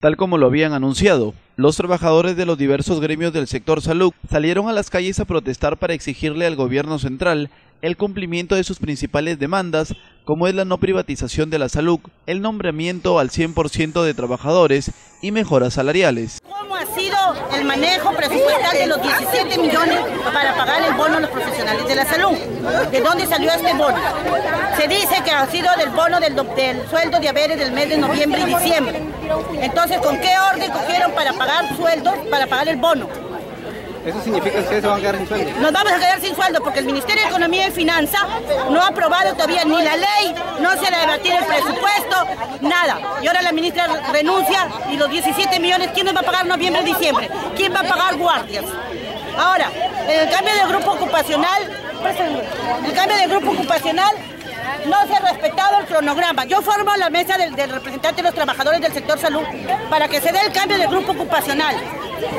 Tal como lo habían anunciado, los trabajadores de los diversos gremios del sector salud salieron a las calles a protestar para exigirle al gobierno central el cumplimiento de sus principales demandas, como es la no privatización de la salud, el nombramiento al 100% de trabajadores y mejoras salariales. ¿Cómo ha sido el manejo presupuestal de los 17 millones para pagar el bono a los profesionales de la salud? ¿De dónde salió este bono? Se dice que ha sido del bono del, del sueldo de haberes del mes de noviembre y diciembre. Entonces, ¿con qué orden cogieron para pagar sueldos, para pagar el bono? ¿Eso significa que ustedes se van a quedar sin sueldo? Nos vamos a quedar sin sueldo porque el Ministerio de Economía y Finanzas no ha aprobado todavía ni la ley, no se le ha debatido el presupuesto, nada. Y ahora la ministra renuncia y los 17 millones, ¿quién va a pagar noviembre diciembre? ¿Quién va a pagar guardias? Ahora, el cambio de grupo ocupacional, el cambio de grupo ocupacional no se ha respetado el cronograma. Yo formo la mesa del, del, representante de los trabajadores del sector salud para que se dé el cambio de grupo ocupacional.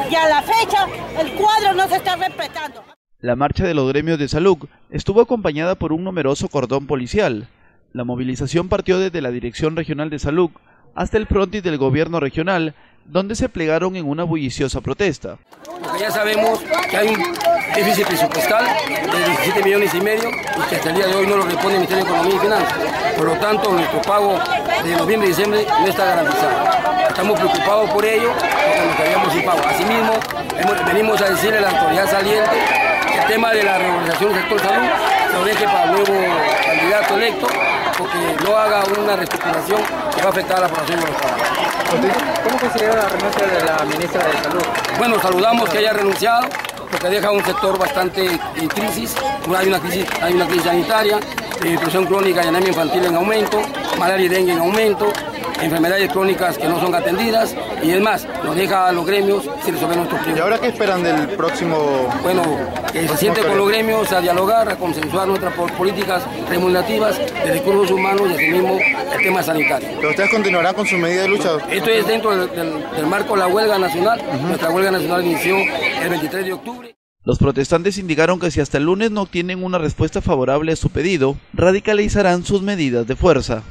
Y a la fecha el cuadro no se está respetando. La marcha de los gremios de salud estuvo acompañada por un numeroso cordón policial. La movilización partió desde la Dirección Regional de Salud hasta el frontis del gobierno regional, donde se plegaron en una bulliciosa protesta. Ya sabemos que hay un déficit presupuestal de 17 millones y medio y que hasta el día de hoy no lo responde el Ministerio de Economía y Finanzas. Por lo tanto, nuestro pago de noviembre y diciembre no está garantizado. Estamos preocupados por ello porque nos quedaríamos sin pago. Asimismo, venimos a decirle a la autoridad saliente que el tema de la reorganización del sector salud lo deje para el nuevo candidato electo porque no haga una reestructuración que va a afectar a la población de los. ¿Cómo considera la renuncia de la ministra de Salud? Bueno, saludamos que haya renunciado porque deja un sector bastante en crisis. Hay una crisis, hay una crisis sanitaria, eh, presión crónica y anemia infantil en aumento, malaria y dengue en aumento, enfermedades crónicas que no son atendidas y es más, nos deja a los gremios sin resolver nuestros problemas. ¿Y ahora qué esperan del próximo? Bueno, que se siente con los gremios a dialogar, a consensuar nuestras políticas remunerativas de recursos humanos y asimismo el tema sanitario. ¿Pero ustedes continuarán con su medida de lucha? Esto es dentro del, del, del marco de la huelga nacional. Uh -huh. Nuestra huelga nacional inició el 23 de octubre. Los protestantes indicaron que si hasta el lunes no obtienen una respuesta favorable a su pedido, radicalizarán sus medidas de fuerza.